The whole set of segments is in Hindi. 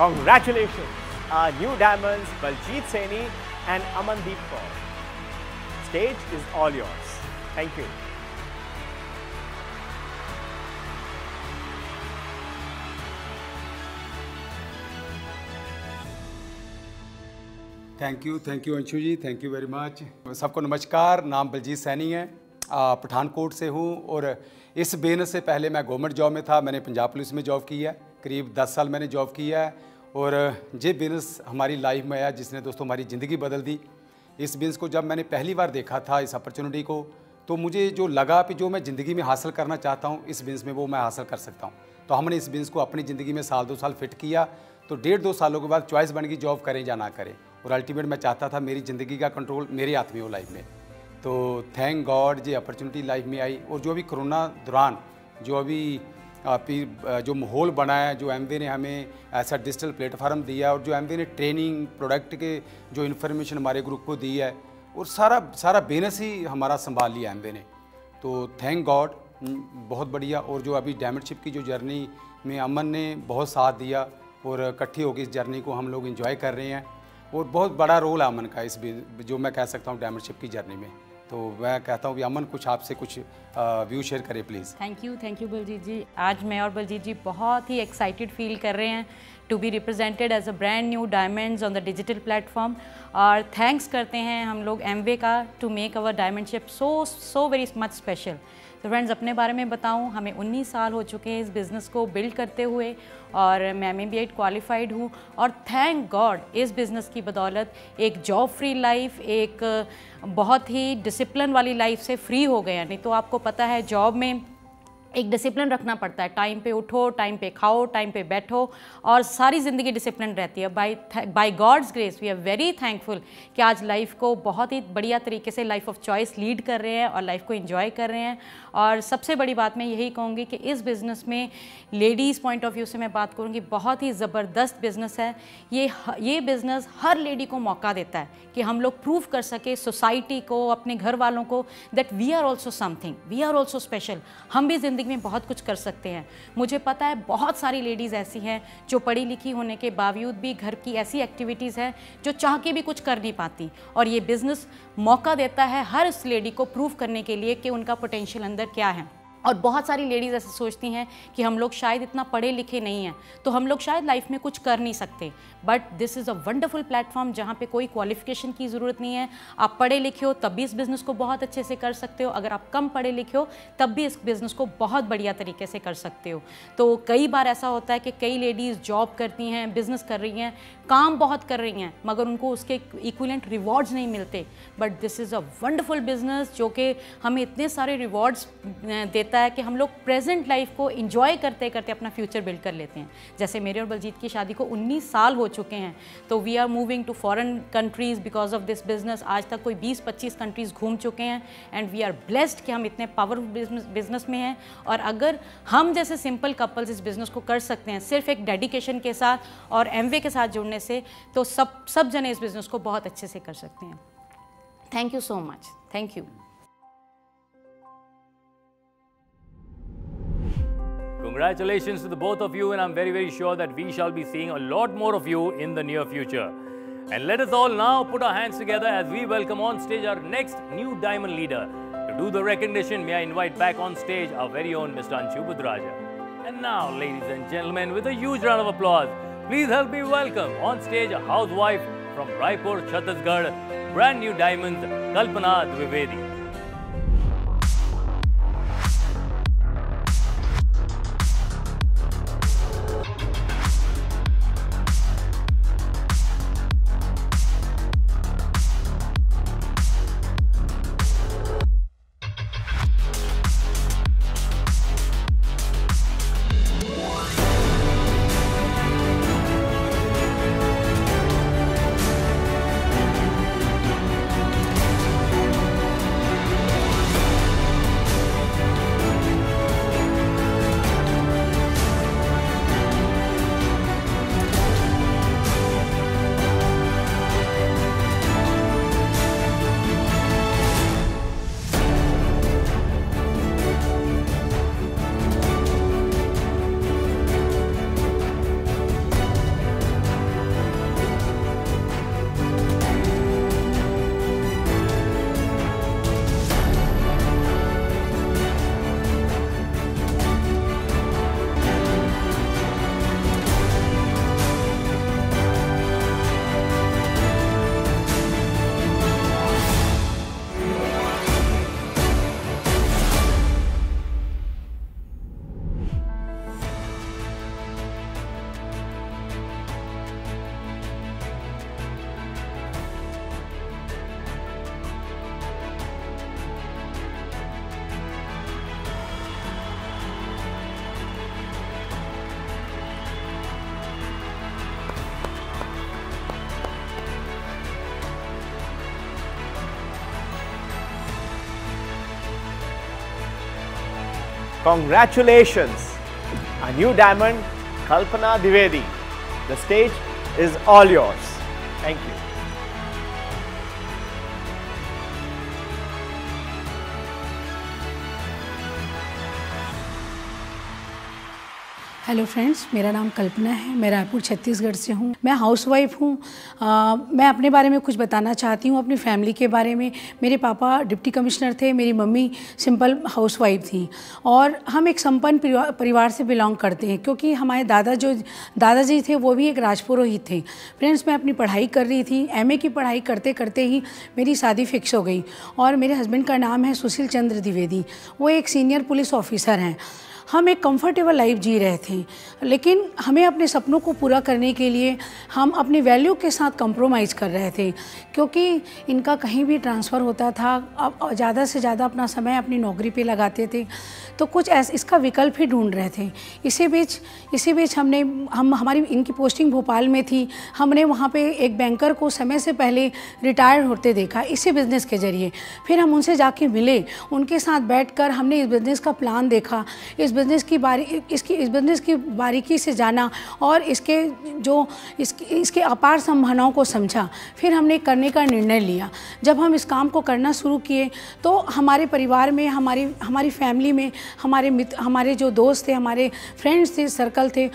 Congratulations, our new diamonds Baljeet Saini and Amandeep Kaur. Stage is all yours. Thank you. Thank you thank you Anshu ji thank you very much सबको नमस्कार। नाम बलजीत सैनी है। पठानकोट से हूँ और इस बिज़नेस से पहले मैं गवर्नमेंट जॉब में था। मैंने पंजाब पुलिस में जॉब की है। करीब दस साल मैंने जॉब किया है। और ये बिज़नेस हमारी लाइफ में आया, जिसने दोस्तों हमारी ज़िंदगी बदल दी। इस बिज़नेस को जब मैंने पहली बार देखा था, इस अपॉर्चुनिटी को तो मुझे जो लगा कि जो मैं ज़िंदगी में हासिल करना चाहता हूँ, इस बिज़नेस में वो मैं हासिल कर सकता हूँ। तो हमने इस बिज़नेस को अपनी ज़िंदगी में साल दो साल फिट किया तो डेढ़ दो सालों के बाद चॉइस बन गई जॉब करें या ना करें। और अल्टीमेट मैं चाहता था मेरी ज़िंदगी का कंट्रोल मेरे हाथ में हो लाइफ में। तो थैंक गॉड ये अपॉर्चुनिटी लाइफ में आई, और जो अभी कोरोना दौरान, जो अभी जो माहौल बनाया जो एम ने हमें ऐसा डिजिटल प्लेटफार्म दिया और जो एम ने ट्रेनिंग प्रोडक्ट के जो इन्फॉर्मेशन हमारे ग्रुप को दी है, और सारा सारा बिज़नेस ही हमारा संभाल लिया एम ने। तो थैंक गॉड बहुत बढ़िया। और जो अभी डैमेडशिप की जो जर्नी में अमन ने बहुत साथ दिया और इकट्ठी होकर इस जर्नी को हम लोग इन्जॉय कर रहे हैं। और बहुत बड़ा रोल है अमन का इस जो मैं कह सकता हूँ डैमरशिप की जर्नी में। तो मैं कहता हूँ कि अमन कुछ आपसे कुछ व्यू शेयर करें please thank you thank you Baljeet ji आज मैं और बलजीत जी बहुत ही एक्साइटेड फील कर रहे हैं to be represented as a brand new diamonds on the digital platform और थैंक्स करते हैं हम लोग एम का to make our diamondship so so very much special तो फ्रेंड्स अपने बारे में बताऊँ, हमें 19 साल हो चुके हैं इस बिज़नेस को बिल्ड करते हुए और मैं एम बी एड क्वालिफाइड हूँ और थैंक गॉड इस बिज़नेस की बदौलत एक जॉब फ्री लाइफ एक बहुत ही डिसिप्लिन वाली लाइफ से फ्री हो गया नहीं तो आपको पता है जॉब में एक डिसिप्लिन रखना पड़ता है। टाइम पे उठो टाइम पे खाओ टाइम पे बैठो और सारी ज़िंदगी डिसिप्लिन रहती है। By by God's grace we are very thankful कि आज लाइफ को बहुत ही बढ़िया तरीके से लाइफ ऑफ़ चॉइस लीड कर रहे हैं और लाइफ को इन्जॉय कर रहे हैं। और सबसे बड़ी बात मैं यही कहूँगी कि इस बिज़नेस में लेडीज़ पॉइंट ऑफ़ व्यू से मैं बात करूँगी, बहुत ही ज़बरदस्त बिज़नेस है। ये ये बिज़नेस हर लेडी को मौका देता है कि हम लोग प्रूव कर सके सोसाइटी को, अपने घर वालों को that we are also something we are also special हम भी ज़िंदगी में बहुत कुछ कर सकते हैं। मुझे पता है बहुत सारी लेडीज़ ऐसी हैं जो पढ़ी लिखी होने के बावजूद भी घर की ऐसी एक्टिविटीज़ हैं जो चाह के भी कुछ कर नहीं पाती। और ये बिज़नेस मौका देता है हर उस लेडी को प्रूव करने के लिए कि उनका पोटेंशियल अंदर क्या है। और बहुत सारी लेडीज़ ऐसे सोचती हैं कि हम लोग शायद इतना पढ़े लिखे नहीं हैं तो हम लोग शायद लाइफ में कुछ कर नहीं सकते। But this is a wonderful platform जहाँ पे कोई क्वालिफिकेशन की ज़रूरत नहीं है। आप पढ़े लिखे हो, तब भी इस बिज़नेस को बहुत अच्छे से कर सकते हो। अगर आप कम पढ़े लिखे हो, तब भी इस बिज़नेस को बहुत बढ़िया तरीके से कर सकते हो। तो कई बार ऐसा होता है कि कई लेडीज़ जॉब करती हैं बिज़नेस कर रही हैं, काम बहुत कर रही हैं, मगर उनको उसके इक्वलेंट रिवॉर्ड्स नहीं मिलते। But this is a wonderful business जो कि हमें इतने सारे रिवॉर्ड्स देता है कि हम लोग प्रेजेंट लाइफ को इन्जॉय करते करते अपना फ्यूचर बिल्ड कर लेते हैं। जैसे मेरे और बलजीत की शादी को 19 साल हो चुके हैं तो we are moving to foreign countries because of this business आज तक कोई 20-25 कंट्रीज़ घूम चुके हैं एंड वी आर ब्लेस्ड कि हम इतने पावरफुल बिज़नेस में हैं। और अगर हम जैसे सिंपल कपल्स इस बिज़नेस को कर सकते हैं, सिर्फ़ एक डेडिकेशन के साथ और एम के साथ जुड़ने से तो सब सब जने इस बिज़नेस को बहुत अच्छे से कर सकते हैं। Thank you so much thank you Congratulations to the both of you and I'm very very sure that we shall be seeing a lot more of you in the near future. And let us all now put our hands together as we welcome on stage our next new diamond leader. To do the recognition, may I invite back on stage our very own Mr. Anshu Budraja. And now, ladies and gentlemen, with a huge round of applause, please help me welcome on stage a housewife from Raipur, Chhattisgarh, brand new diamonds, Kalpana Dwivedi. Congratulations, a new diamond, Kalpana Divedi. The stage is all yours. Thank you. Hello friends मेरा नाम कल्पना है। मैं रायपुर, छत्तीसगढ़ से हूँ। मैं हाउसवाइफ हूँ। मैं अपने बारे में कुछ बताना चाहती हूँ अपनी फैमिली के बारे में। मेरे पापा डिप्टी कमिश्नर थे, मेरी मम्मी सिंपल हाउसवाइफ थी। और हम एक संपन्न परिवार से बिलोंग करते हैं, क्योंकि हमारे दादा जो, दादाजी थे, वो भी एक राजपुरोहित थे। फ्रेंड्स मैं अपनी पढ़ाई कर रही थी। एमए की पढ़ाई करते करते ही मेरी शादी फिक्स हो गई। और मेरे हस्बैंड का नाम है सुशील चंद्र द्विवेदी। वो एक सीनियर पुलिस ऑफिसर हैं। हम एक कंफर्टेबल लाइफ जी रहे थे। लेकिन हमें अपने सपनों को पूरा करने के लिए हम अपने वैल्यू के साथ कंप्रोमाइज़ कर रहे थे। क्योंकि इनका कहीं भी ट्रांसफ़र होता था, अब ज़्यादा से ज़्यादा अपना समय अपनी नौकरी पे लगाते थे। तो कुछ ऐसा, इसका विकल्प ही ढूंढ रहे थे। इसी बीच इसी बीच हमने, हम, हमारी, इनकी पोस्टिंग भोपाल में थी। हमने वहाँ पे एक बैंकर को समय से पहले रिटायर होते देखा, इसी बिज़नेस के ज़रिए। फिर हम उनसे जाके मिले, उनके साथ बैठकर हमने इस बिज़नेस का प्लान देखा। इस बिज़नेस की बारी, इसकी, इस बिज़नेस की बारीकी से जाना और इसके जो, इसके इसके अपार संभावनाओं को समझा। फिर हमने करने का निर्णय लिया। जब हम इस काम को करना शुरू किए तो हमारे परिवार में, हमारी हमारी फैमिली में, हमारे मित्र हमारे जो दोस्त थे, हमारे फ्रेंड्स थे, सर्कल थे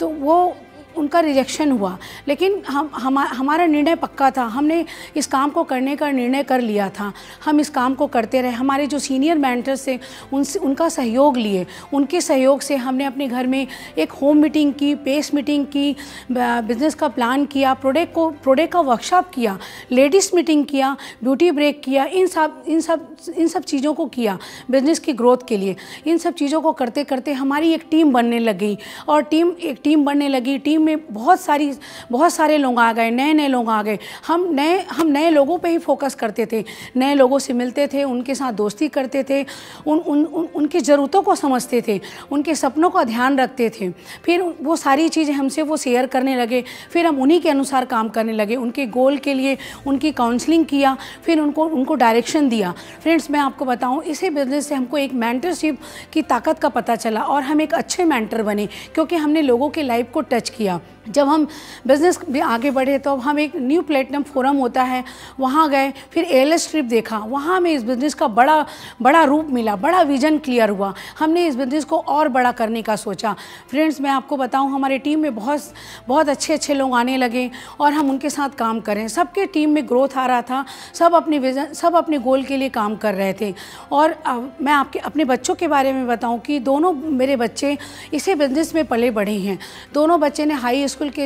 तो वो उनका रिजेक्शन हुआ। लेकिन हम हम, हमारा निर्णय पक्का था। हमने इस काम को करने का निर्णय कर लिया था। हम इस काम को करते रहे। हमारे जो सीनियर मेंटर्स थे, उनसे, उनका सहयोग लिए। उनके सहयोग से हमने अपने घर में एक होम मीटिंग की पेस मीटिंग की बिज़नेस का प्लान किया प्रोडक्ट को प्रोडक्ट का वर्कशॉप किया लेडीज़ मीटिंग किया ब्यूटी ब्रेक किया, इन सब इन सब इन सब चीज़ों को किया बिज़नेस की ग्रोथ के लिए। इन सब चीज़ों को करते करते हमारी एक टीम बनने लगी। और टीम एक टीम बनने लगी। टीम में बहुत सारी बहुत सारे लोग आ गए नए नए लोग आ गए। हम नए हम नए लोगों पे ही फोकस करते थे। नए लोगों से मिलते थे उनके साथ दोस्ती करते थे उन उन, उन उनकी ज़रूरतों को समझते थे उनके सपनों का ध्यान रखते थे। फिर वो सारी चीज़ें हमसे वो शेयर करने लगे फिर हम उन्हीं के अनुसार काम करने लगे उनके गोल के लिए उनकी काउंसलिंग किया फिर उनको उनको डायरेक्शन दिया। फ्रेंड्स मैं आपको बताऊँ इसी बिज़नेस से हमको एक मैंटरशिप की ताकत का पता चला और हम एक अच्छे मैंटर बने क्योंकि हमने लोगों के लाइफ को टच किया। किया। जब हम बिज़नेस भी आगे बढ़े तो हम एक न्यू प्लेटिनम फोरम होता है, वहाँ गए, फिर एल एस ट्रिप देखा। वहाँ हमें इस बिज़नेस का बड़ा बड़ा रूप मिला, बड़ा विजन क्लियर हुआ। हमने इस बिज़नेस को और बड़ा करने का सोचा। फ्रेंड्स मैं आपको बताऊँ, हमारी टीम में बहुत बहुत अच्छे अच्छे लोग आने लगे और हम उनके साथ काम करें। सबके टीम में ग्रोथ आ रहा था। सब अपने विजन सब अपने गोल के लिए काम कर रहे थे। और मैं आपके, अपने बच्चों के बारे में बताऊँ कि दोनों मेरे बच्चे इसी बिज़नेस में पले बढ़े हैं। दोनों बच्चे ने हाई स्कूल के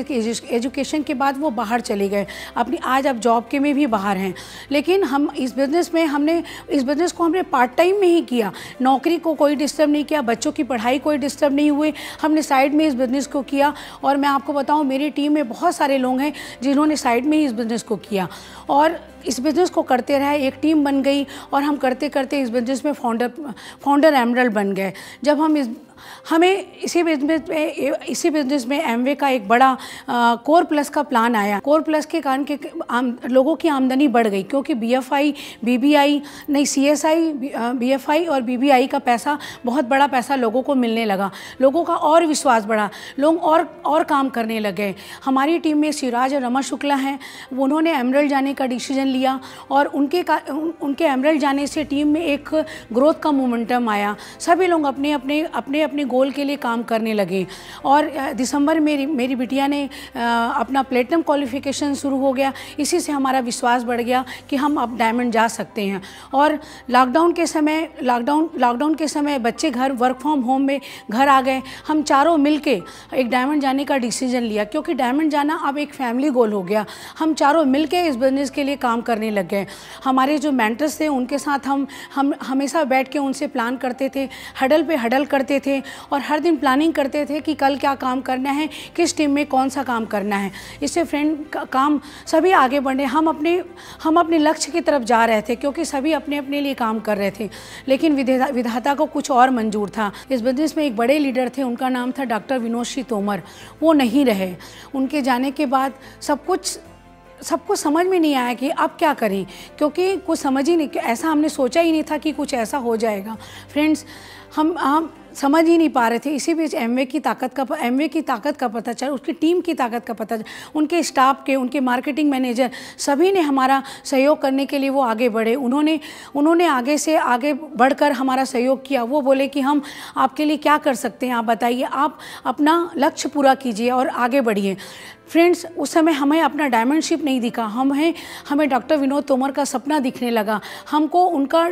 एजुकेशन के बाद वो बाहर चले गए। अपनी, आज अब जॉब के में भी बाहर हैं। लेकिन हम, इस बिज़नेस में हमने, इस बिज़नेस को हमने पार्ट टाइम में ही किया। नौकरी को कोई डिस्टर्ब नहीं किया, बच्चों की पढ़ाई कोई डिस्टर्ब नहीं हुए हमने साइड में इस बिज़नेस को किया। और मैं आपको बताऊँ, मेरी टीम में बहुत सारे लोग हैं जिन्होंने साइड में ही इस बिज़नेस को किया। और इस बिज़नेस को करते रहे, एक टीम बन गई। और हम करते करते इस बिज़नेस में फाउंडर फाउंडर एमरल बन गए। जब हम इस हमें इसी बिज़नेस में इसी बिज़नेस में एमवे का एक बड़ा आ, कोर प्लस का प्लान आया। कोर प्लस के कारण के आम, लोगों की आमदनी बढ़ गई क्योंकि बीएफआई बीबीआई नहीं सीएसआई बीएफआई और बीबीआई का पैसा बहुत बड़ा पैसा लोगों को मिलने लगा। लोगों का और विश्वास बढ़ा। लोग और और काम करने लगे। हमारी टीम में शिवराज और रमा शुक्ला हैं। उन्होंने एमरल जाने का डिसीज़न लिया और उनके का उनके एमरल जाने से टीम में एक ग्रोथ का मोमेंटम आया। सभी लोग अपने अपने अपने अपने गोल के लिए काम करने लगे। और दिसंबर में मेरी बिटिया ने अपना प्लेटनम क्वालिफिकेशन शुरू हो गया। इसी से हमारा विश्वास बढ़ गया कि हम अब डायमंड जा सकते हैं। और लॉकडाउन के समय, लॉकडाउन लॉकडाउन के समय बच्चे घर, वर्क फ्रॉम होम में घर आ गए। हम चारों मिल के एक डायमंड जाने का डिसीज़न लिया, क्योंकि डायमंड जाना अब एक फैमिली गोल हो गया। हम चारों मिल के इस बिज़नेस के लिए काम करने लग गए। हमारे जो मेंटर्स थे, उनके साथ हम हम हमेशा बैठ के उनसे प्लान करते थे, हडल पे हडल करते थे। और हर दिन प्लानिंग करते थे कि कल क्या काम करना है किस टीम में कौन सा काम करना है। इससे फ्रेंड का, काम सभी आगे बढ़े हम अपने हम अपने लक्ष्य की तरफ़ जा रहे थे क्योंकि सभी अपने अपने लिए काम कर रहे थे। लेकिन विधाता को कुछ और मंजूर था। इस बिज़नेस में एक बड़े लीडर थे उनका नाम था डॉक्टर विनोद श्री तोमर। वो नहीं रहे। उनके जाने के बाद सब कुछ सबको समझ में नहीं आया कि अब क्या करें क्योंकि कुछ समझ ही नहीं ऐसा हमने सोचा ही नहीं था कि कुछ ऐसा हो जाएगा। फ्रेंड्स हम हम समझ ही नहीं पा रहे थे। इसी बीच एमवे की ताकत का एमवे की ताकत का पता चला उसकी टीम की ताकत का पता चला उनके स्टाफ के उनके मार्केटिंग मैनेजर सभी ने हमारा सहयोग करने के लिए वो आगे बढ़े। उन्होंने उन्होंने आगे से आगे बढ़कर हमारा सहयोग किया। वो बोले कि हम आपके लिए क्या कर सकते हैं आप बताइए आप अपना लक्ष्य पूरा कीजिए और आगे बढ़िए। फ्रेंड्स उस समय हमें अपना डायमंडशिप नहीं दिखा। हम हमें डॉक्टर विनोद तोमर का सपना दिखने लगा। हमको उनका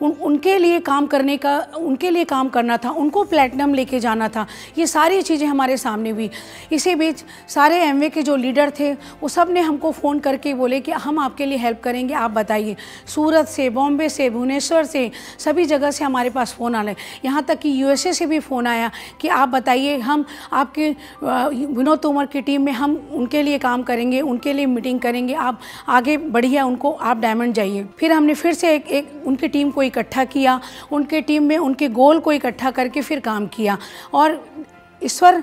उन, उनके लिए काम करने का उनके लिए काम करना था। उनको प्लेटिनम लेके जाना था। ये सारी चीज़ें हमारे सामने हुई। इसी बीच सारे एम के जो लीडर थे, वो सबने हमको फ़ोन करके बोले कि हम आपके लिए हेल्प करेंगे, आप बताइए। सूरत से, बॉम्बे से, भुवनेश्वर से, सभी जगह से हमारे पास फ़ोन आ रहे यहाँ तक कि यूएसए से भी फ़ोन आया कि आप बताइए, हम आपके विनोद तोमर की टीम में हम उनके लिए काम करेंगे, उनके लिए मीटिंग करेंगे। आप आगे बढ़िया उनको, आप डायमंड जाइए। फिर हमने फिर से एक एक, उनकी टीम को इकट्ठा किया। उनके टीम में उनके गोल को इकट्ठा करके फिर काम किया। और ईश्वर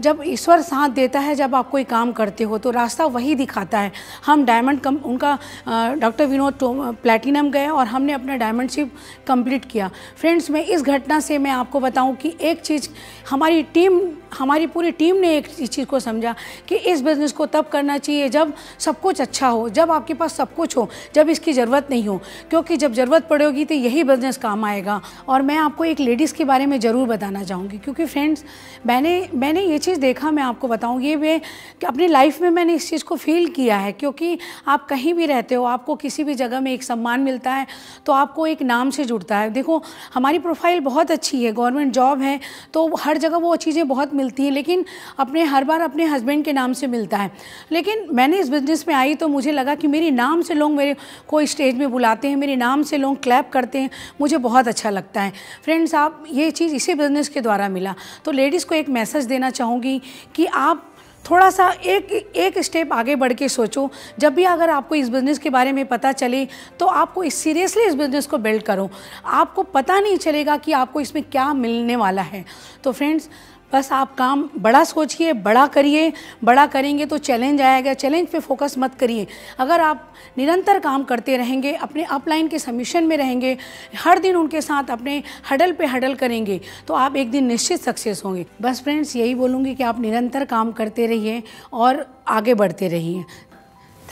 जब ईश्वर साथ देता है, जब आप कोई काम करते हो तो रास्ता वही दिखाता है। हम डायमंड कम उनका डॉक्टर विनोद प्लेटिनम गए और हमने अपना डायमंडशिप कंप्लीट किया। फ्रेंड्स मैं इस घटना से मैं आपको बताऊँ कि एक चीज़, हमारी टीम हमारी पूरी टीम ने एक चीज़ को समझा कि इस बिज़नेस को तब करना चाहिए जब सब कुछ अच्छा हो, जब आपके पास सब कुछ हो, जब इसकी ज़रूरत नहीं हो। क्योंकि जब ज़रूरत पड़ेगी तो यही बिज़नेस काम आएगा। और मैं आपको एक लेडीज़ के बारे में ज़रूर बताना चाहूँगी। क्योंकि फ्रेंड्स मैंने मैंने ये चीज़ देखा मैं आपको बताऊँ, ये मैं कि अपनी लाइफ में मैंने इस चीज़ को फील किया है, क्योंकि आप कहीं भी रहते हो, आपको किसी भी जगह में एक सम्मान मिलता है तो आपको एक नाम से जुड़ता है। देखो, हमारी प्रोफ़ाइल बहुत अच्छी है गवर्नमेंट जॉब है तो हर जगह वो चीज़ें बहुत मिलती हैं, लेकिन अपने, हर बार अपने हस्बैंड के नाम से मिलता है। लेकिन मैंने इस बिज़नेस में आई तो मुझे लगा कि मेरे नाम से लोग मेरे को स्टेज में बुलाते हैं, मेरे नाम से लोग क्लैप करते हैं, मुझे बहुत अच्छा लगता है। फ्रेंड्स आप ये चीज़ इसी बिज़नेस के द्वारा मिला। तो लेडीज़ को एक मैसेज देना चाहूँगी कि आप थोड़ा सा एक एक स्टेप आगे बढ़ के सोचो। जब भी अगर आपको इस बिज़नेस के बारे में पता चले तो आपको इस सीरियसली इस बिज़नेस को बिल्ड करो। आपको पता नहीं चलेगा कि आपको इसमें क्या मिलने वाला है। तो फ्रेंड्स बस आप काम बड़ा सोचिए, बड़ा करिए, बड़ा करेंगे तो चैलेंज आएगा। चैलेंज पे फोकस मत करिए। अगर आप निरंतर काम करते रहेंगे, अपने अपलाइन के सबमिशन में रहेंगे, हर दिन उनके साथ अपने हडल पे हडल करेंगे तो आप एक दिन निश्चित सक्सेस होंगे। बस फ्रेंड्स यही बोलूँगी कि आप निरंतर काम करते रहिए और आगे बढ़ते रहिए।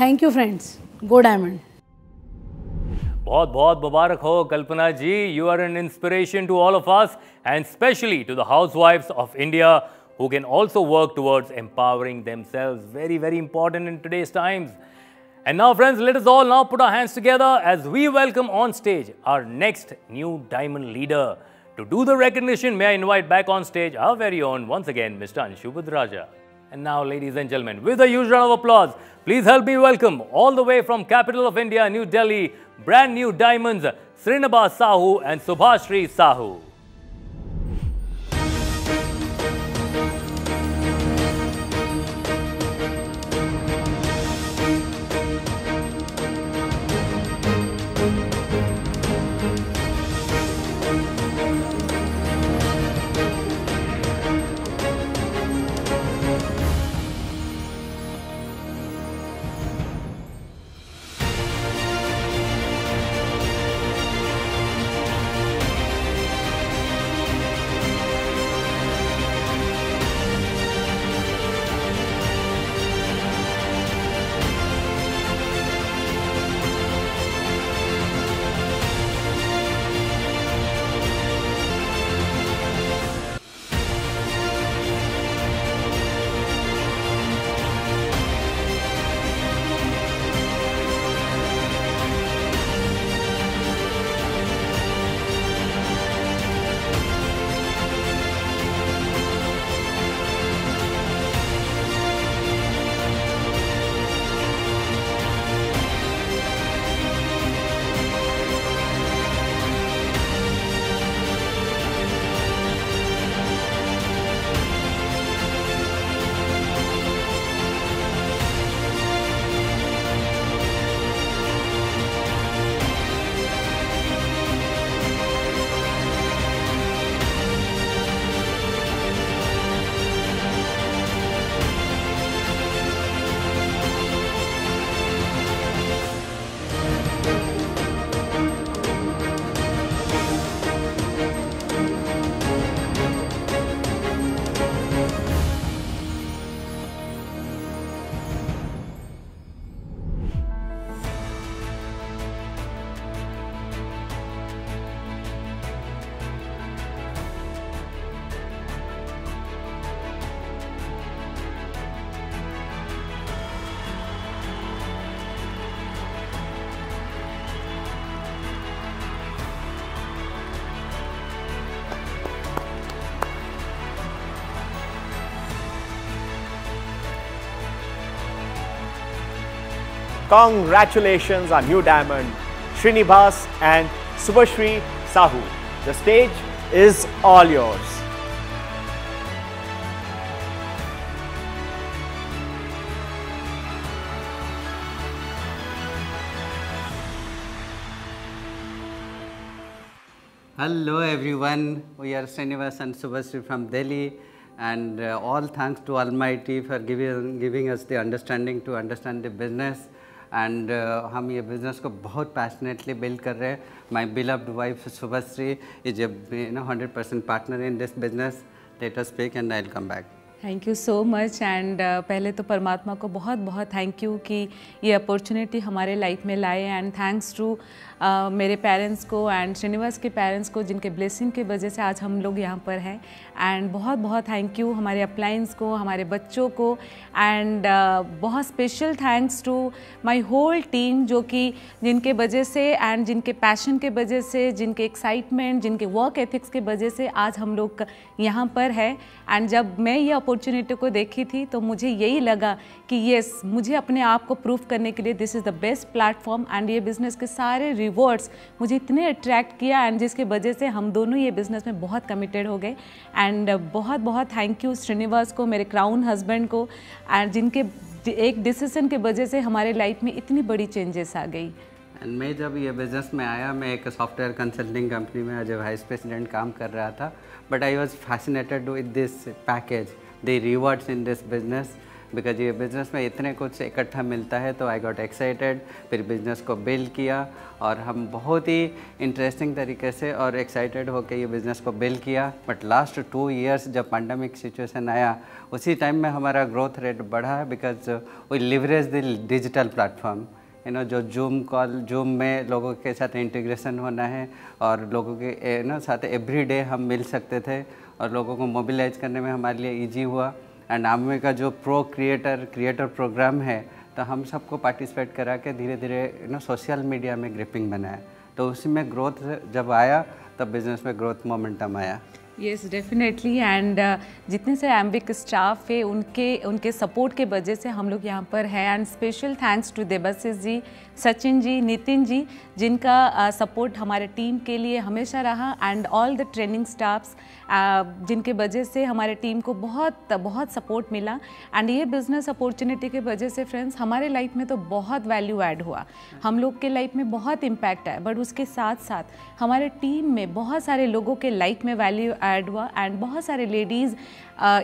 Thank you friends go diamond बहुत बहुत मुबारक हो Kalpana ji you are an inspiration to all of us and specially to the हाउसवाइफ्स of India who can also work towards empowering themselves. Very, very important in today's times. And now, friends, let us all now put our hands together as we welcome on stage our next new diamond leader. To do the recognition, may I invite back on stage our very own, once again, Mr. Anshu Budraja. And now, ladies and gentlemen, with a huge round of applause, please help me welcome all the way from capital of India, New Delhi, brand new diamonds, Srinaba Sahu and Subhashri Sahu. Congratulations, our new diamond, Srinivas and Subhashri Sahu. The stage is all yours. Hello everyone, we are Srinivas and Subhasri from Delhi and uh, all thanks to Almighty for giving, giving us the understanding to understand the business and uh, हम ये बिज़नेस को बहुत पैशनेटली बिल्ड कर रहे हैं। My beloved wife Subhashree is a hundred percent partner in this business let us speak and I come back thank you so much and पहले तो परमात्मा को बहुत बहुत थैंक यू कि ये अपॉर्चुनिटी हमारे लाइफ में लाए एंड थैंक्स टू मेरे पेरेंट्स को एंड श्रीनिवास के पेरेंट्स को जिनके ब्लेसिंग की वजह से आज हम लोग यहाँ पर हैं। एंड बहुत बहुत थैंक यू हमारे अप्लाइंस को हमारे बच्चों को। एंड uh, बहुत special thanks to my whole team जो कि जिनके वजह से एंड जिनके पैशन के वजह से जिनके एक्साइटमेंट जिनके वर्क एथिक्स के वजह से आज हम लोग यहाँ पर है। एंड जब मैं ये अपॉर्चुनिटी को देखी थी तो मुझे यही लगा कि येस मुझे अपने आप को प्रूव करने के लिए this is the best platform and ये बिज़नेस के सारे रिवॉर्ड्स मुझे इतने अट्रैक्ट किया एंड जिसकी वजह से हम दोनों ये बिज़नेस में बहुत कमिटेड हो गए. एंड बहुत बहुत थैंक यू श्रीनिवास को, मेरे क्राउन हस्बैंड को. एंड जिनके, एक डिसीज़न के वजह से हमारे लाइफ में इतनी बड़ी चेंजेस आ गई. एंड मैं जब ये बिज़नेस में आया, मैं एक सॉफ्टवेयर कंसल्टिंग कंपनी में एज ए वाइस प्रेसिडेंट काम कर रहा था but I was fascinated with this package the rewards in this business because ये बिज़नेस में इतने कुछ इकट्ठा मिलता है तो आई गॉट एक्साइटेड फिर बिज़नेस को बिल्ड किया और हम बहुत ही इंटरेस्टिंग तरीके से और एक्साइटेड होकर ये बिज़नेस को बिल्ड किया। बट लास्ट टू ईयर्स जब पैंडमिक सिचुएशन आया, उसी टाइम में हमारा ग्रोथ रेट बढ़ा है because we leverage the digital platform you know जो जूम कॉल जूम में लोगों के साथ इंटीग्रेशन होना है और लोगों के यू नो साथ एवरी डे हम मिल सकते थे और लोगों को मोबिलाइज करने में हमारे लिए इजी हुआ। एंड आमवे का जो प्रो क्रिएटर क्रिएटर प्रोग्राम है तो हम सबको पार्टिसिपेट करा के धीरे धीरे यू नो सोशल मीडिया में ग्रिपिंग बनाया। तो उसी में ग्रोथ जब आया, तब बिज़नेस में ग्रोथ मोमेंटम आया। यस डेफिनेटली एंड जितने से एम्बिक स्टाफ है उनके उनके सपोर्ट के वजह से हम लोग यहाँ पर हैं। And special thanks to Debasis ji Sachin ji Nitin ji जिनका सपोर्ट uh, हमारे टीम के लिए हमेशा रहा। And all the training staffs जिनके वजह से हमारे टीम को बहुत बहुत सपोर्ट मिला। एंड ये बिज़नेस अपॉर्चुनिटी के वजह से फ्रेंड्स हमारे लाइफ में तो बहुत वैल्यू ऐड हुआ। हम लोग के लाइफ में बहुत इम्पैक्ट आया। बट उसके साथ साथ हमारे टीम में बहुत सारे लोगों के लाइफ में वैल्यू ऐड हुआ। एंड बहुत सारे लेडीज़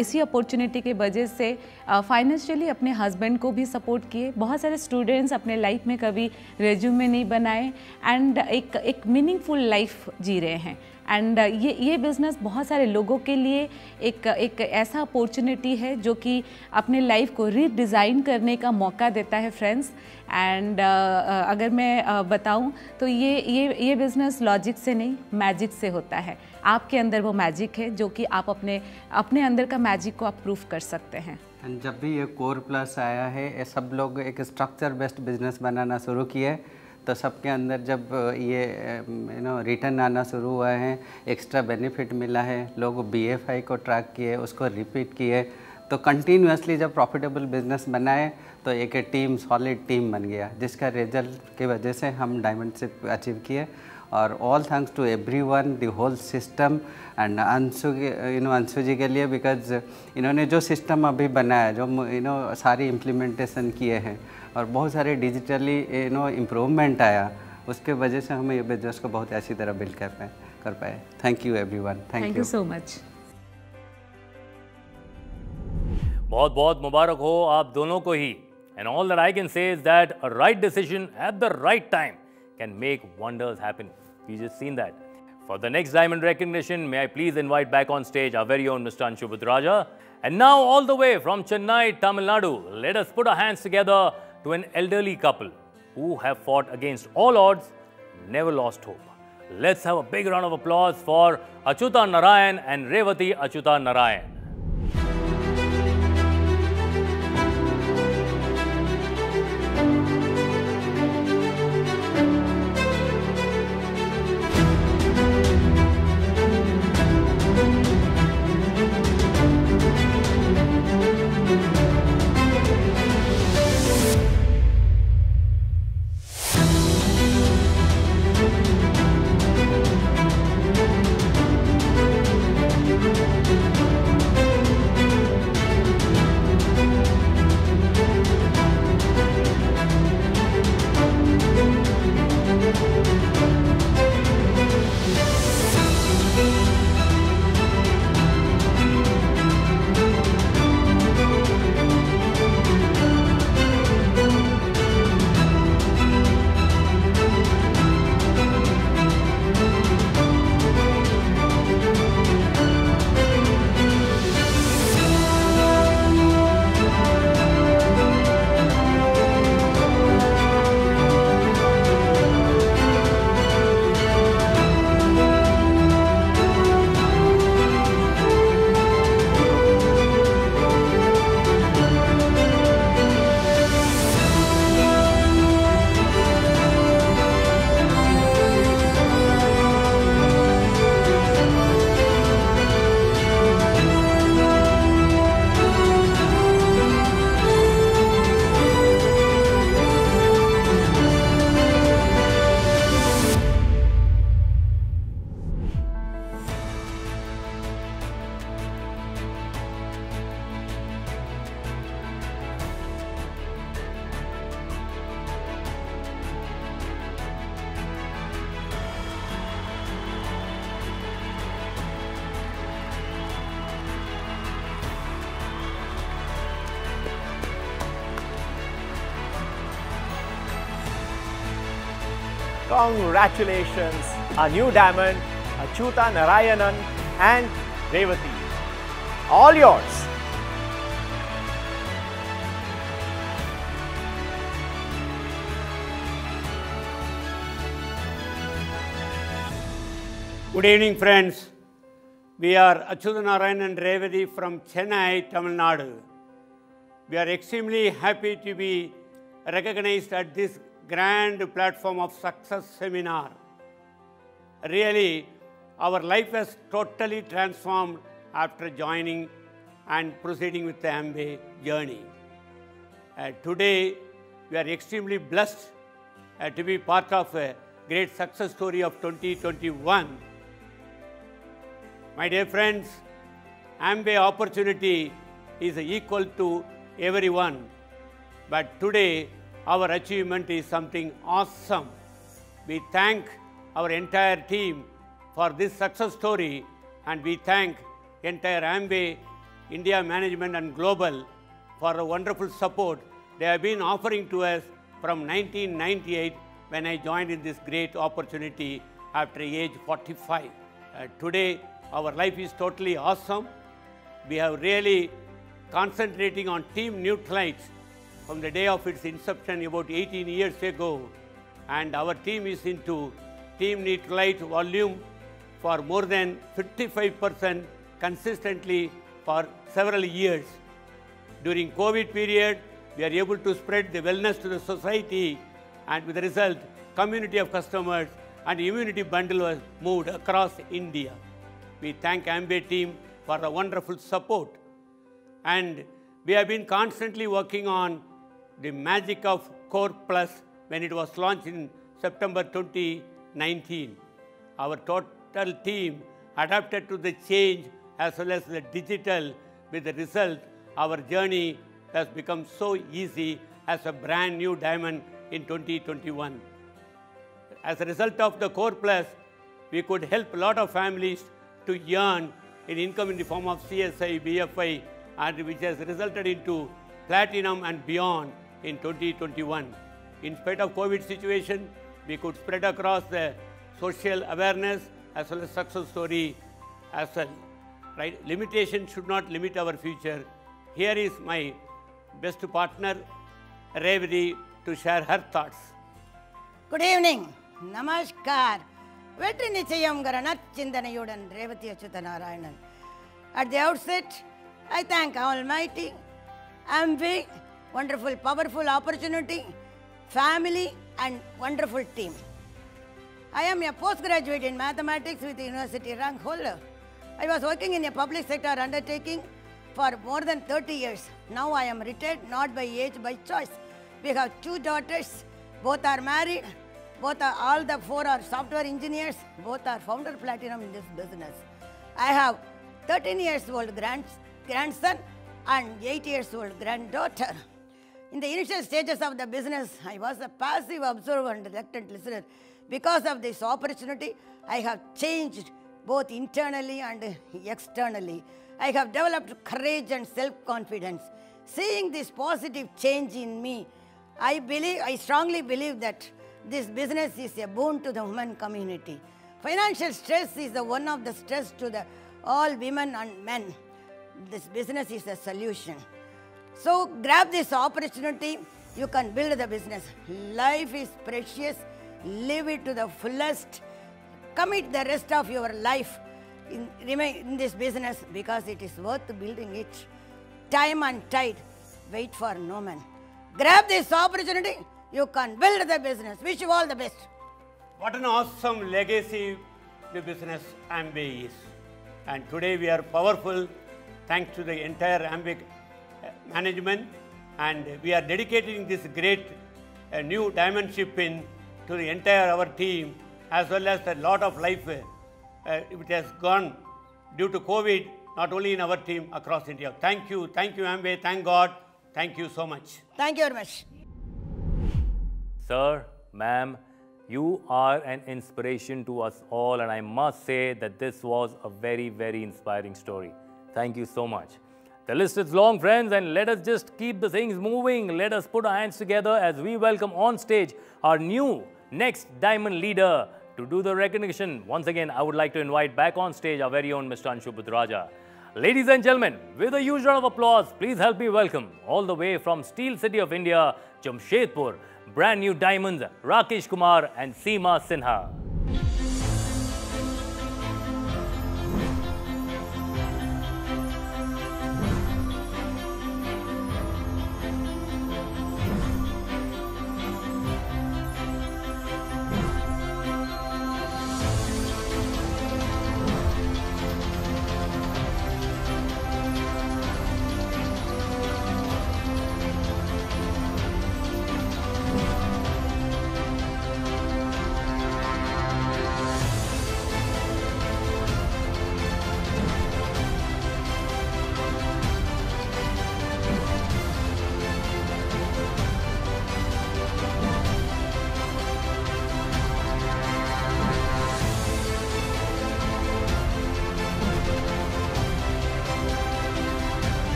इसी अपॉर्चुनिटी के वजह से फाइनेंशियली अपने हस्बैंड को भी सपोर्ट किए। बहुत सारे स्टूडेंट्स अपने लाइफ में कभी रेज्यूमे नहीं बनाए। एंड एक एक मीनिंगफुल लाइफ जी रहे हैं। एंड ये ये बिज़नेस बहुत सारे लोगों के लिए एक एक ऐसा अपॉर्चुनिटी है जो कि अपने लाइफ को रीडिज़ाइन करने का मौका देता है फ्रेंड्स एंड अगर मैं बताऊँ तो ये ये ये बिज़नेस लॉजिक से नहीं मैजिक से होता है। आपके अंदर वो मैजिक है जो कि आप अपने अपने अंदर का मैजिक को आप प्रूफ कर सकते हैं। जब भी ये कोर प्लस आया है, ये सब लोग एक स्ट्रक्चर बेस्ड बिज़नेस बनाना शुरू किए तो सबके अंदर जब ये यू नो रिटर्न आना शुरू हुआ है एक्स्ट्रा बेनिफिट मिला है, लोग बीएफआई को ट्रैक किए, उसको रिपीट किए तो कंटिन्यूसली जब प्रॉफिटेबल बिज़नेस बनाए तो एक टीम सॉलिड टीम बन गया, जिसका रिज़ल्ट की वजह से हम डायमंड से अचीव किए। और all thanks to everyone the whole system and Anshu you know Anshu ji के लिए बिकॉज़ इन्होंने जो सिस्टम अभी बनाया जो यू नो सारी इम्प्लीमेंटेशन किए हैं और बहुत सारे डिजिटली यू नो इम्प्रूवमेंट आया उसके वजह से हमें ये बिज़नेस को बहुत अच्छी तरह बिल्ड कर पाए कर पाए। Thank you everyone thank you so much बहुत बहुत मुबारक हो आप दोनों को ही। And all that I can say is that right decision at the right time can make wonders happen. We just seen that. For the next diamond recognition, may I please invite back on stage our very own Mr. Anshu Budraja. And now all the way from Chennai, Tamil Nadu, let us put our hands together to an elderly couple who have fought against all odds, never lost hope. Let's have a big round of applause for Achuta Narayan and Revati Achuta Narayan. Congratulations, our new diamond, Achyuta Narayanan and Revati. All yours. Good evening, friends. We are Achyutanarayan and Revati from Chennai, Tamil Nadu. We are extremely happy to be recognized at this grand platform of success seminar. Really, our life has totally transformed after joining and proceeding with the Amway journey. Uh, today, we are extremely blessed uh, to be part of a great success story of 2021. My dear friends, Amway opportunity is equal to everyone. But today, our achievement is something awesome. We thank our entire team for this success story and we thank entire Amway, India management and global for the wonderful support they have been offering to us from 1998 when I joined in this great opportunity after age 45. Uh, today, our life is totally awesome. We have really concentrating on Team Neutralites from the day of its inception about 18 years ago. And our team is into Team Neutralite volume for more than 55% consistently for several years. During COVID period, we are able to spread the wellness to the society and with the result, community of customers and immunity bundle was moved across India. We thank Amway team for the wonderful support. And we have been constantly working on the magic of Core Plus when it was launched in September 2019. Our total team adapted to the change as well as the digital with the result our journey has become so easy as a brand new diamond in 2021. As a result of the Core Plus, we could help a lot of families to earn an income in the form of CSI, BFI, and which has resulted into platinum and beyond in 2021. In spite of COVID situation, we could spread across the social awareness as well as success story as well. Right? Limitation should not limit our future. Here is my best partner, Revati, to share her thoughts. Good evening நமஸ்கார் வெற்றி நிச்சயம்ங்கிற நச்சிந்தனையுடன் Revathi Achutha Narayanan at the outset I thank almighty ஆம்பி wonderful, powerful opportunity, family and wonderful team. I am a postgraduate in mathematics with university rank holder. I was working in a public sector undertaking for more than 30 years. Now I am retired, not by age, by choice. We have two daughters, both are married, both are, all the four are software engineers, both are founder platinum in this business. I have 13 years old grand, grandson and 8 years old granddaughter. In the initial stages of the business, I was a passive observer and reluctant listener. Because of this opportunity, I have changed both internally and externally. I have developed courage and self-confidence. Seeing this positive change in me, I believe, I strongly believe that this business is a boon to the women community. Financial stress is the one of the stress to the all women and men. This business is a solution. So grab this opportunity. You can build the business. Life is precious. Live it to the fullest. Commit the rest of your life in, remain in this business because it is worth building it. Time and tide. Wait for no man. Grab this opportunity. You can build the business. Wish you all the best. What an awesome legacy the business Amway is. And today we are powerful thanks to the entire Amway management and we are dedicating this great uh, new diamondship in to the entire our team as well as a lot of life uh, uh, it has gone due to COVID not only in our team across India. Thank you, thank you Amway, thank God, thank you so much. Thank you very much. Sir, ma'am, you are an inspiration to us all, and I must say that this was a very, very inspiring story. Thank you so much. The list is long, friends, and let us just keep the things moving. Let us put our hands together as we welcome on stage our new next diamond leader to do the recognition. Once again, I would like to invite back on stage our very own Mr. Anshu Budraja. Ladies and gentlemen, with a huge round of applause, please help me welcome all the way from Steel City of India, Jamshedpur, brand new diamonds, Rakesh Kumar and Seema Sinha.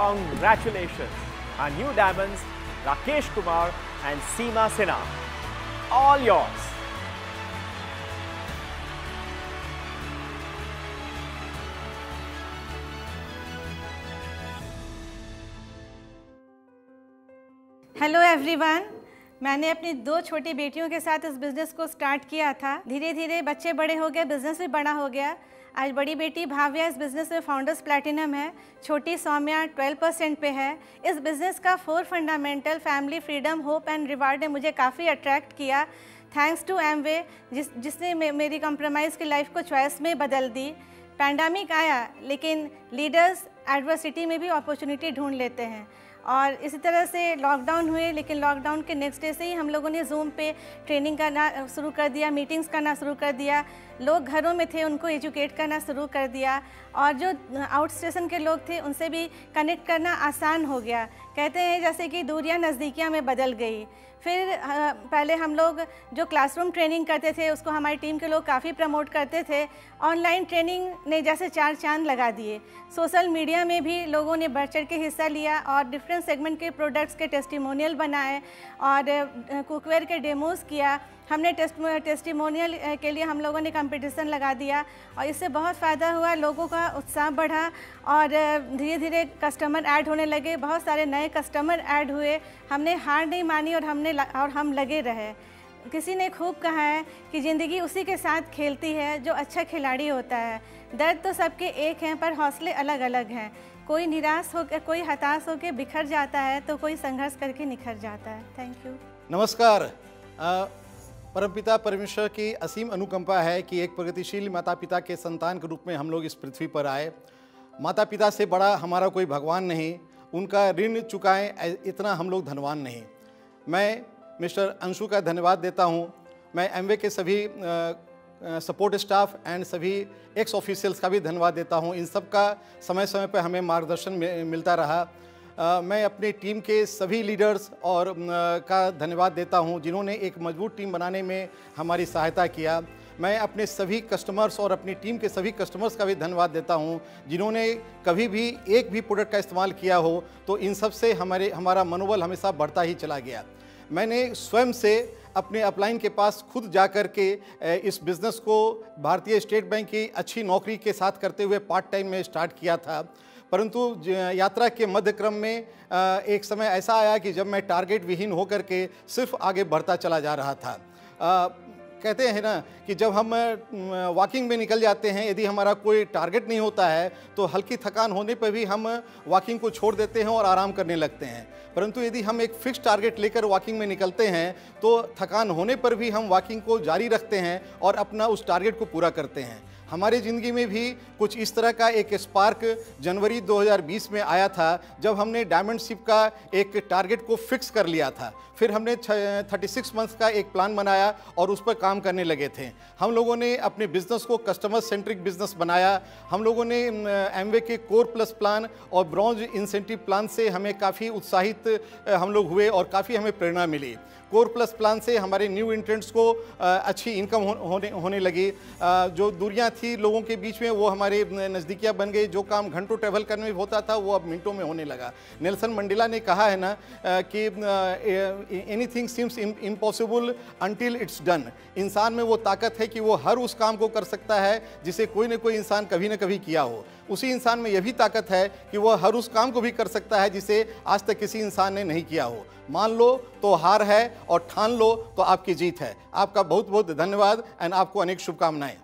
Congratulations. Our new diamonds, Rakesh Kumar and Seema Sinha. All yours. Hello everyone मैंने अपनी दो छोटी बेटियों के साथ इस बिज़नेस को स्टार्ट किया था धीरे धीरे बच्चे बड़े हो गए बिज़नेस भी बड़ा हो गया आज बड़ी बेटी भाव्या इस बिज़नेस में फाउंडर्स प्लैटिनम है। छोटी सौम्या 12 परसेंट पे है। इस बिज़नेस का four fundamental family freedom hope and reward ने मुझे काफ़ी अट्रैक्ट किया। थैंक्स टू एम वे जिस जिसने मे, मेरी कंप्रोमाइज़ की लाइफ को चॉइस में बदल दी। पैंडमिक आया लेकिन लीडर्स एडवर्सिटी में भी अपॉर्चुनिटी ढूंढ लेते हैं। और इसी तरह से लॉकडाउन हुए, लेकिन लॉकडाउन के नेक्स्ट डे से ही हम लोगों ने जूम पे ट्रेनिंग करना शुरू कर दिया मीटिंग्स करना शुरू कर दिया। लोग घरों में थे, उनको एजुकेट करना शुरू कर दिया। और जो आउट स्टेशन के लोग थे, उनसे भी कनेक्ट करना आसान हो गया। कहते हैं जैसे कि दूरियाँ नज़दीकियाँ में बदल गई। फिर पहले हम लोग जो क्लासरूम ट्रेनिंग करते थे, उसको हमारी टीम के लोग काफ़ी प्रमोट करते थे। ऑनलाइन ट्रेनिंग ने जैसे चार चाँद लगा दिए। सोशल मीडिया में भी लोगों ने बढ़ चढ़ के हिस्सा लिया और डिफरेंट सेगमेंट के प्रोडक्ट्स के टेस्टिमोनियल बनाए और कुकवेयर के डेमोज किया। हमने टेस्ट टेस्टिमोनियल के लिए हम लोगों ने कंपटीशन लगा दिया और इससे बहुत फ़ायदा हुआ, लोगों का उत्साह बढ़ा और धीरे धीरे कस्टमर ऐड होने लगे। बहुत सारे नए कस्टमर ऐड हुए। हमने हार नहीं मानी और हमने और हम लगे रहे। किसी ने खूब कहा है कि ज़िंदगी उसी के साथ खेलती है जो अच्छा खिलाड़ी होता है। दर्द तो सबके एक हैं, पर हौसले अलग अलग हैं। कोई निराश होकर, कोई हताश होकर बिखर जाता है तो कोई संघर्ष करके निखर जाता है। थैंक यू नमस्कार। परमपिता परमेश्वर की असीम अनुकंपा है कि एक प्रगतिशील माता पिता के संतान के रूप में हम लोग इस पृथ्वी पर आए। माता पिता से बड़ा हमारा कोई भगवान नहीं उनका ऋण चुकाएँ इतना हम लोग धनवान नहीं। मैं मिस्टर अंशु का धन्यवाद देता हूँ। मैं एमवे के सभी सपोर्ट स्टाफ एंड सभी एक्स ऑफिशियल्स का भी धन्यवाद देता हूँ। इन सब का समय समय पर हमें मार्गदर्शन मिलता रहा। अ, मैं अपनी टीम के सभी लीडर्स और अ, का धन्यवाद देता हूँ जिन्होंने एक मज़बूत टीम बनाने में हमारी सहायता किया। मैं अपने सभी कस्टमर्स और अपनी टीम के सभी कस्टमर्स का भी धन्यवाद देता हूँ, जिन्होंने कभी भी एक भी प्रोडक्ट का इस्तेमाल किया हो तो इन सबसे हमारे, हमारा मनोबल हमेशा बढ़ता ही चला गया। मैंने स्वयं से अपने अपलाइन के पास खुद जा कर के इस बिज़नेस को भारतीय स्टेट बैंक की अच्छी नौकरी के साथ करते हुए पार्ट टाइम में स्टार्ट किया था। परंतु यात्रा के मध्य क्रम में एक समय ऐसा आया कि जब मैं टारगेट विहीन होकर के सिर्फ़ आगे बढ़ता चला जा रहा था। कहते हैं ना कि जब हम वॉकिंग में निकल जाते हैं, यदि हमारा कोई टारगेट नहीं होता है तो हल्की थकान होने पर भी हम वॉकिंग को छोड़ देते हैं और आराम करने लगते हैं। परंतु यदि हम एक फिक्स टारगेट लेकर वॉकिंग में निकलते हैं तो थकान होने पर भी हम वॉकिंग को जारी रखते हैं और अपना उस टारगेट को पूरा करते हैं। हमारी ज़िंदगी में भी कुछ इस तरह का एक स्पार्क जनवरी 2020 में आया था, जब हमने डायमंड शिप का एक टारगेट को फिक्स कर लिया था। फिर हमने थर्टी सिक्स मंथ्स का एक प्लान बनाया और उस पर काम करने लगे थे। हम लोगों ने अपने बिज़नेस को कस्टमर सेंट्रिक बिज़नेस बनाया। हम लोगों ने एमवे के कोर प्लस प्लान और ब्रॉन्ज इंसेंटिव प्लान से हमें काफ़ी उत्साहित हम लोग हुए और काफ़ी हमें प्रेरणा मिली। कोर प्लस प्लान से हमारे न्यू इंट्रेंट्स को अच्छी इनकम होने होने लगी। जो दूरियाँ थी लोगों के बीच में, वो हमारे नज़दीकियाँ बन गई। जो काम घंटों ट्रैवल करने में होता था, वो अब मिनटों में होने लगा। नेल्सन मंडेला ने कहा है ना कि anything seems impossible until it's done इंसान में वो ताकत है कि वो हर उस काम को कर सकता है, जिसे कोई ना कोई इंसान कभी ना कभी किया हो। उसी इंसान में यह भी ताकत है कि वह हर उस काम को भी कर सकता है जिसे आज तक किसी इंसान ने नहीं किया हो। मान लो तो हार है और ठान लो तो आपकी जीत है। आपका बहुत बहुत धन्यवाद एंड आपको अनेक शुभकामनाएँ।